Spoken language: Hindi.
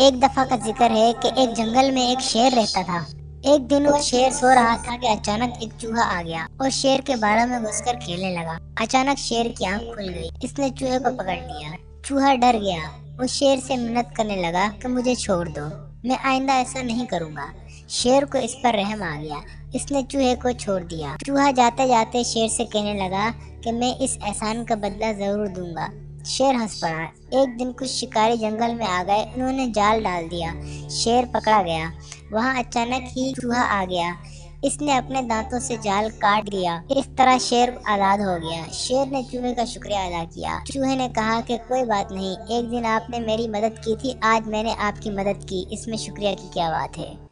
एक दफ़ा का ज़िक्र है कि एक जंगल में एक शेर रहता था। एक दिन वो शेर सो रहा था कि अचानक एक चूहा आ गया और शेर के बालों में घुसकर खेलने लगा। अचानक शेर की आँख खुल गई। इसने चूहे को पकड़ लिया। चूहा डर गया। वो शेर से मिन्नत करने लगा कि मुझे छोड़ दो। मैं आइंदा ऐसा नहीं करूँगा। शेर को इस पर रहम आ गया। इसने चूहे को छोड़ दिया। चूहा जाते जाते शेर से कहने लगा कि मैं इस एहसान का बदला ज़रूर दूँगा। शेर हंस पड़ा। एक दिन कुछ शिकारी जंगल में आ गए। उन्होंने जाल डाल दिया। शेर पकड़ा गया। वहाँ अचानक ही चूहा आ गया। इसने अपने दांतों से जाल काट दिया। इस तरह शेर आज़ाद हो गया। शेर ने चूहे का शुक्रिया अदा किया। चूहे ने कहा कि कोई बात नहीं। एक दिन आपने मेरी मदद की थी। आज मैंने आपकी मदद की। इसमें शुक्रिया की क्या बात है?